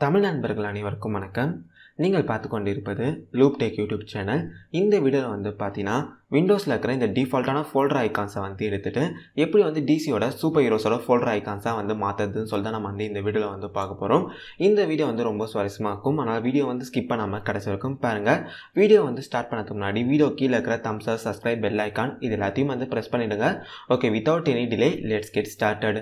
தமிழ் நண்பர்கள் அனைவருக்கும் வணக்கம். நீங்கள் பார்த்து கொண்டிருப்பது லூப் டேக் யூடியூப் சேனல். இந்த வீடியோவில் வந்து பார்த்தீங்கன்னா விண்டோஸில் இருக்கிற இந்த டிஃபால்ட்டான ஃபோல்டர் ஐக்கான்ஸை வந்து எடுத்துகிட்டு எப்படி வந்து டிசியோட சூப்பர் ஹீரோஸோட ஃபோல்டர் ஐக்கான்ஸாக வந்து மாற்றுறதுன்னு சொல்லிட்டு நம்ம வந்து இந்த வீடியோவில் வந்து பார்க்க போகிறோம் இந்த வீடியோ வந்து ரொம்ப சுவாரஸ்யமாக இருக்கும். ஆனால் வீடியோ வந்து ஸ்கிப் பண்ணாமல் கடைசி வரைக்கும் பாருங்கள் வீடியோ வந்து ஸ்டார்ட் பண்ணதுக்கு முன்னாடி வீடியோ கீழே இருக்கிற தம்ஸ் சப்ஸ்கிரைப் பெல் ஐக்கான் இது எல்லாத்தையும் வந்து ப்ரெஸ் பண்ணிவிடுங்க okay without any delay let's get started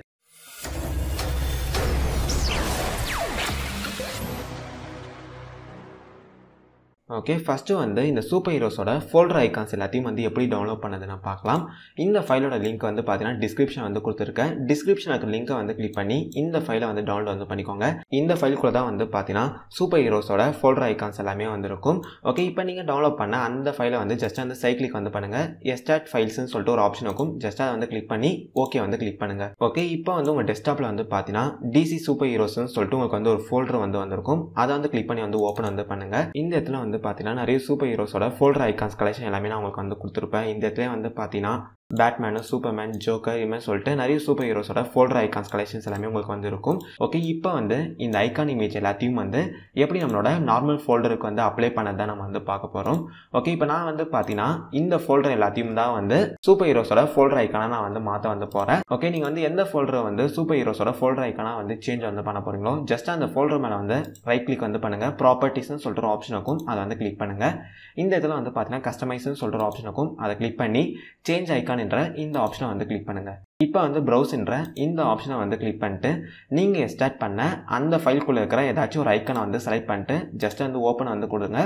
okay first வந்து இந்த சூப்பர் ஹீரோஸோட ஃபோல்டர் ஐக்கான்ஸ் எல்லாத்தையும் வந்து எப்படி டவுன்லோட் பண்ணதுன்னு பார்க்கலாம். இந்த ஃபைலோட லிங்க் வந்து பார்த்தீங்கன்னா டிஸ்கிரிப்ஷன் வந்து கொடுத்துருக்கேன். டிஸ்கிரிப்ஷன் இருக்க லிங்க்கை வந்து கிளிக் பண்ணி இந்த ஃபைலை வந்து டவுன்லோட் வந்து பண்ணிக்கோங்க. இந்த ஃபைலுக்குள்ள தான் வந்து பார்த்தீங்கன்னா சூப்பர் ஹீரோஸோட ஃபோல்டர் ஐக்கான்ஸ் எல்லாமே வந்துருக்கும். ஓகே இப்போ நீங்கள் டவுன்லோட் பண்ண அந்த ஃபைலை வந்து ஜஸ்ட் அந்த சைக்கிளிக் வந்து பண்ணுங்கள் எஸ்டாட் ஃபைல்ஸ்னு சொல்லிட்டு ஒரு ஆப்ஷன் இருக்கும். ஜஸ்ட் அதை வந்து கிளிக் பண்ணி ஓகே வந்து கிளிக் பண்ணுங்கள் ஓகே இப்போ வந்து உங்கள் டெஸ்க்டாப்பில் வந்து பார்த்தீங்கன்னா டிசி சூப்பர் ஹீரோஸ்னு சொல்லிட்டு உங்களுக்கு வந்து ஒரு ஃபோல்டர் வந்து வந்திருக்கும். அதை வந்து கிளிக் பண்ணி வந்து ஓப்பன் வந்து பண்ணுங்கள் இந்த இடத்துல வந்து பார்த்தீங்கன்னா நிறைய சூப்பர் ஹீரோஸோட ஃபோல்டர் ஐக்கான்ஸ் கலெக்ஷன் எல்லாமே நான் உங்களுக்கு வந்து கொடுத்துருப்பேன். இந்த இடத்துல வந்து பார்த்தீங்கன்னா பேட்மேனு சூப்பர்மேன் ஜோக்கர் இதுமாதிரி சொல்லிட்டு நிறைய சூப்பர் ஹீரோஸோட ஃபோல்டர் ஐக்கான்ஸ் கலெக்ஷன்ஸ் எல்லாமே உங்களுக்கு வந்து இருக்கும் ஓகே இப்போ வந்து இந்த ஐக்கான் இமேஜ் எல்லாத்தையும் வந்து எப்படி நம்மளோட நார்மல் ஃபோல்டருக்கு வந்து அப்ளை பண்ணதை நம்ம வந்து பார்க்க போகிறோம் ஓகே இப்போ நான் வந்து பார்த்தீங்கன்னா இந்த ஃபோல்டர் எல்லாத்தையும் தான் வந்து சூப்பர் ஹீரோஸோட ஃபோல்டர் ஐக்கானாக நான் வந்து மாற்ற வந்து போகிறேன் ஓகே நீங்கள் வந்து எந்த ஃபோல்டரை வந்து சூப்பர் ஹீரோஸோட ஃபோல்டர் ஐக்கானாக வந்து சேஞ்ச் வந்து பண்ண போகிறீங்களோ ஜஸ்ட் அந்த ஃபோல்டர் மேலே வந்து ரைட் கிளிக் வந்து பண்ணுங்கள் ப்ராப்பர்ட்டிஸ்னு சொல்கிற ஆப்ஷனுக்கும் ஆப்ஷன் இருக்கும் அதை வந்து கிளிக் பண்ணுங்கள் இந்த இதில் வந்து பார்த்தீங்கன்னா கஸ்டமைஸ்னு சொல்கிற ஆப்ஷனுக்கும் ஆப்ஷன் இருக்கும் அதை கிளிக் பண்ணி சேஞ்ச் ஐக்கான் என்ற இந்த ஆப்ஷனை வந்து கிளிக் பண்ணுங்கள் இப்போ வந்து ப்ரௌஸ்ன்ற இந்த ஆப்ஷனை வந்து கிளிக் பண்ணிட்டு நீங்கள் ஸ்டார்ட் பண்ண அந்த ஃபைல்குள்ளே இருக்கிற ஏதாச்சும் ஒரு ஐக்கனை வந்து செலக்ட் பண்ணிட்டு ஜஸ்ட் வந்து ஓப்பன் வந்து கொடுங்க.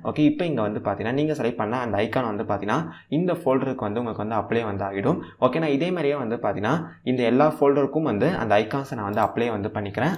ஓகே இப்போ இங்கே வந்து பார்த்தீங்கன்னா நீங்கள் செலக்ட் பண்ண அந்த ஐக்கான் வந்து பார்த்தீங்கன்னா இந்த ஃபோல்டருக்கு வந்து உங்களுக்கு வந்து அப்ளை வந்து ஆகிடும். ஓகே நான் இதே மாதிரியே வந்து பார்த்தீங்கன்னா இந்த எல்லா ஃபோல்டருக்கும் வந்து அந்த ஐக்கான்ஸை நான் வந்து அப்ளை வந்து பண்ணிக்கிறேன்.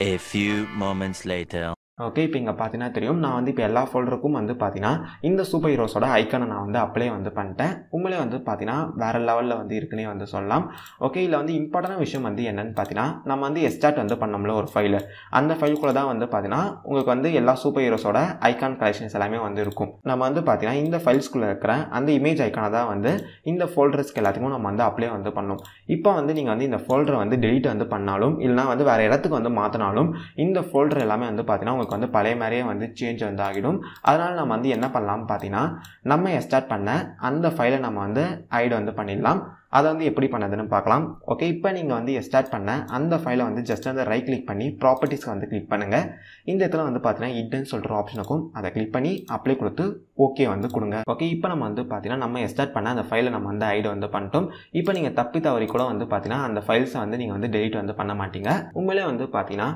A few moments later. Okay இப்போ இங்கே பார்த்தீங்கன்னா தெரியும். நான் வந்து இப்போ எல்லா ஃபோல்டருக்கும் வந்து பார்த்தீங்கன்னா இந்த சூப்பர் ஹீரோஸோட ஐக்கனை நான் வந்து அப்ளை வந்து பண்ணிட்டேன். உங்களே வந்து பார்த்தீங்கன்னா வேறு லெவலில் வந்து இருக்குன்னே வந்து சொல்லலாம். ஓகே இதில் வந்து இம்பார்ட்டன்ட் விஷயம் வந்து என்னென்னு பார்த்தீங்கன்னா நம்ம வந்து எஸ்டார்ட் வந்து பண்ணோம்ல ஒரு ஃபைலு அந்த ஃபைலுக்குள்ளே தான் வந்து பார்த்தீங்கன்னா உங்களுக்கு வந்து எல்லா சூப்பர் ஹீரோஸோட ஐக்கான் கலெக்ஷன்ஸ் எல்லாமே வந்து இருக்கும். நம்ம வந்து பார்த்தீங்கன்னா இந்த ஃபைல்ஸ்குள்ளே இருக்கிற அந்த இமேஜ் ஐக்கானை தான் வந்து இந்த ஃபோல்டர்ஸ்க்கு எல்லாத்துக்கும் நம்ம வந்து அப்ளை வந்து பண்ணோம் இப்போ வந்து நீங்கள் வந்து இந்த ஃபோல்டரை வந்து டெலிட் வந்து பண்ணாலும் இல்லைனா வந்து வேறு இடத்துக்கு வந்து மாற்றினாலும் இந்த ஃபோல்டர் எல்லாமே வந்து பார்த்தீங்கன்னா நமக்கு வந்து பழைய மாதிரியே வந்து சேஞ்ச் வந்து ஆகிடும். அதனால் நம்ம வந்து என்ன பண்ணலாம்னு பார்த்தீங்கன்னா நம்ம எஸ்டார்ட் பண்ண அந்த ஃபைலை நம்ம வந்து ஐடு வந்து பண்ணிடலாம். அதை வந்து எப்படி பண்ணதுன்னு பார்க்கலாம். ஓகே இப்போ நீங்கள் வந்து ஸ்டார்ட் பண்ண அந்த ஃபைலை வந்து ஜஸ்ட் வந்து ரைட் கிளிக் பண்ணி ப்ராப்பர்ட்டிஸ்க்கு வந்து கிளிக் பண்ணுங்கள் இந்த இடத்துல வந்து பார்த்தீங்கன்னா இட்னு சொல்கிற ஆப்ஷனுக்கும் அதை கிளிக் பண்ணி அப்ளை கொடுத்து ஓகே வந்து கொடுங்க. ஓகே இப்போ நம்ம வந்து பார்த்தீங்கன்னா நம்ம ஸ்டார்ட் பண்ண அந்த ஃபைலை நம்ம வந்து ஐடி வந்து பண்ணிட்டோம். இப்போ நீங்கள் தப்பி தவறி கூட வந்து பார்த்தீங்கன்னா அந்த ஃபைல்ஸை வந்து நீங்கள் வந்து டெலிட் வந்து பண்ண மாட்டீங்க. உங்களே வந்து பார்த்தீங்கன்னா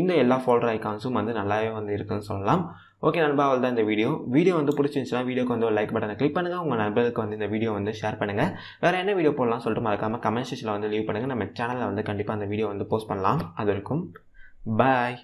இந்த எல்லா ஃபோல்டர் ஐக்கான்ஸும் வந்து நல்லாவே வந்து இருக்குன்னு சொல்லலாம். ஓகே நண்பா அவள் தான் இந்த வீடியோ வீடியோ வந்து பிடிச்சிருந்துச்சுன்னா வீடியோக்கு வந்து ஒரு லைக் பட்டனை கிளிக் பண்ணுங்கள் உங்கள் நண்பர்களுக்கு வந்து இந்த வீடியோ வந்து ஷேர் பண்ணுங்கள் வேறு என்ன வீடியோ போடலாம் சொல்லிட்டு மறக்காமல் கமெண்ட் செக்ஷனில் வந்து லீவ் பண்ணுங்கள் நம்ம சேனலில் வந்து கண்டிப்பாக அந்த வீடியோ வந்து போஸ்ட் பண்ணலாம். அது இருக்கும் பாய்